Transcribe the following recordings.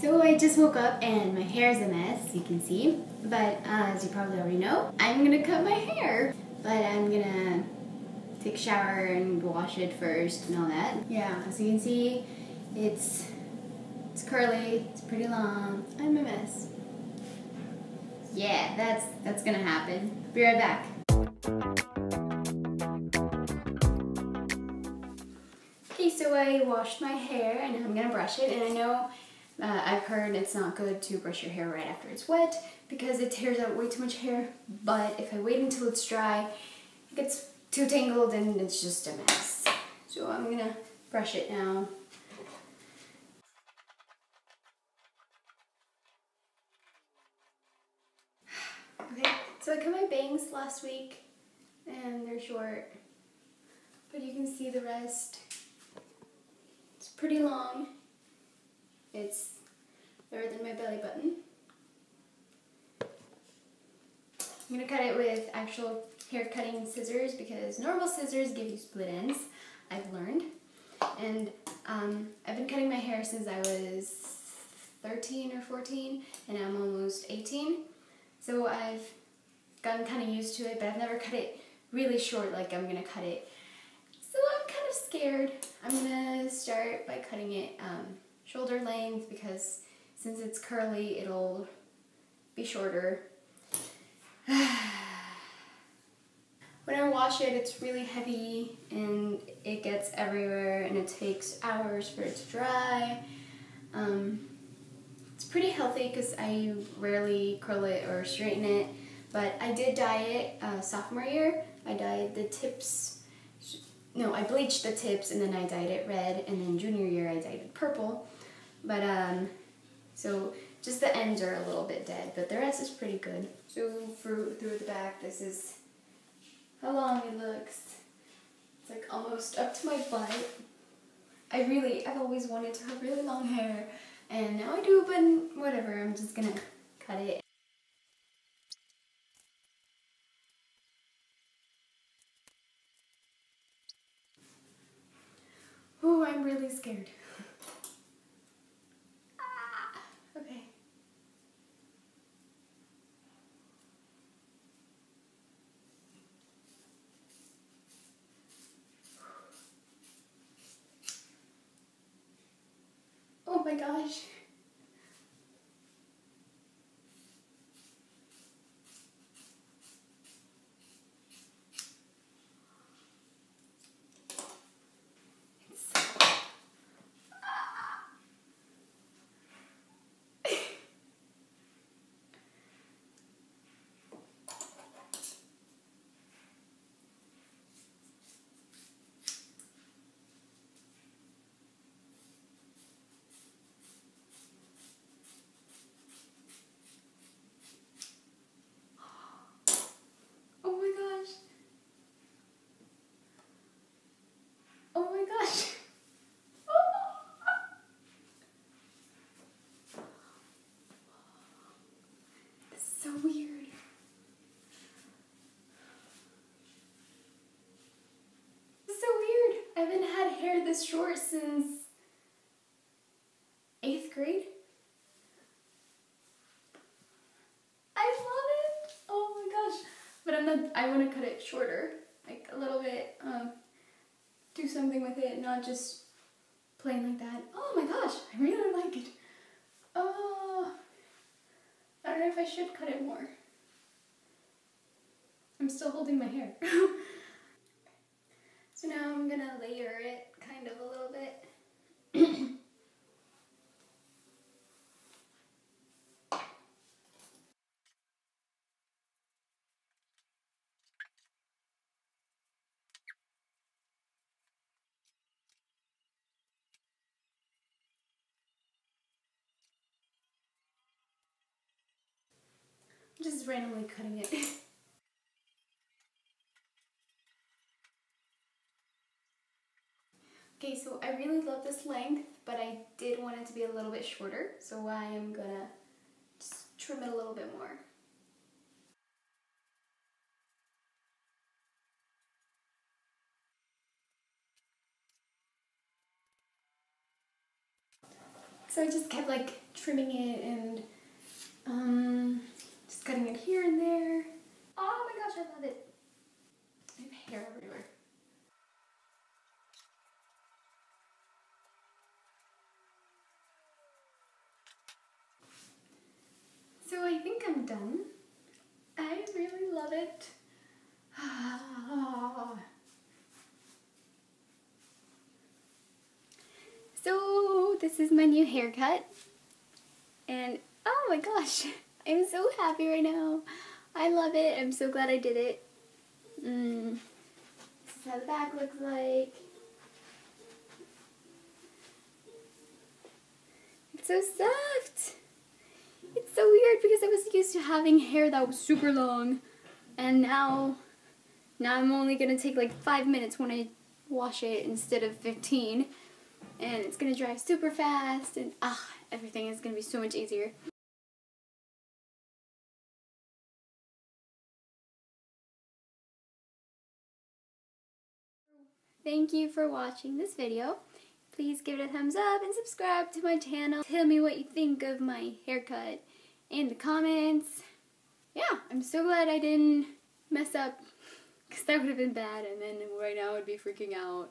So I just woke up and my hair is a mess, you can see. But uh, as you probably already know, I'm gonna cut my hair. But I'm gonna take a shower and wash it first and all that. Yeah, as you can see, it's it's curly, it's pretty long. I'm a mess. Yeah, that's that's gonna happen. Be right back. Okay, so I washed my hair and I'm gonna brush it and I know uh, I've heard it's not good to brush your hair right after it's wet because it tears out way too much hair, but if I wait until it's dry, it gets too tangled and it's just a mess. So I'm gonna brush it now. Okay, so I cut my bangs last week and they're short, but you can see the rest. It's pretty long. It's lower than my belly button. I'm gonna cut it with actual hair cutting scissors because normal scissors give you split ends, I've learned. And um, I've been cutting my hair since I was 13 or 14 and I'm almost 18. So I've gotten kind of used to it, but I've never cut it really short like I'm gonna cut it. So I'm kind of scared. I'm gonna start by cutting it um, shoulder length because since it's curly, it'll be shorter. when I wash it, it's really heavy and it gets everywhere and it takes hours for it to dry. Um, it's pretty healthy because I rarely curl it or straighten it, but I did dye it uh, sophomore year. I dyed the tips, no, I bleached the tips and then I dyed it red, and then junior year I dyed it purple. But, um, so just the ends are a little bit dead, but the rest is pretty good. So through, through the back, this is how long it looks. It's like almost up to my butt. I really, I've always wanted to have really long hair, and now I do, but whatever, I'm just gonna cut it. Oh, I'm really scared. ah, okay. Oh my gosh. It's- Ah. Oh my gosh. Oh my gosh. This is so weird. This is so weird. I haven't hair this short since eighth grade. I love it. Oh my gosh. But I'm not, I want to cut it shorter, like a little bit, um, do something with it, not just plain like that. Oh my gosh, I really like it. Oh, I don't know if I should cut it more. I'm still holding my hair. so now I'm gonna layer it of a little bit. just randomly cutting it. okay, so I really love this length, but I did want it to be a little bit shorter, so I am gonna just trim it a little bit more. So I just kept like trimming it and um, just cutting it here and there. Oh my gosh, I love it. I have hair everywhere. So I think I'm done. I really love it. So this is my new haircut. And oh my gosh, I'm so happy right now. I love it. I'm so glad I did it. Mm. This is how the back looks like. It's so soft. Weird because I was used to having hair that was super long. And now, now I'm only to take like five minutes when I wash it instead of 15 and it's gonna dry super fast and ah, everything is gonna be so much easier. Thank you for watching this video. Please give it a thumbs up and subscribe to my channel. Tell me what you think of my haircut in the comments. Yeah, I'm so glad I didn't mess up because that would have been bad and then right now I'd be freaking out.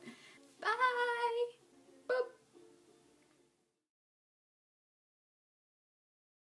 Bye!